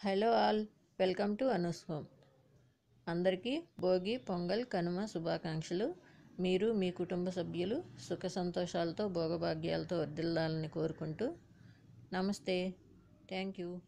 Hello all welcome to Anu's home అందరికీ భోగి పొంగల్ కనుమ శుభాకాంక్షలు. మీరు మీ కుటుంబ సభ్యులు సుఖ సంతోషాలతో భోగభాగ్యాలతో వర్దిల్లాలని కోరుకుంటూ నమస్తే. Thank you.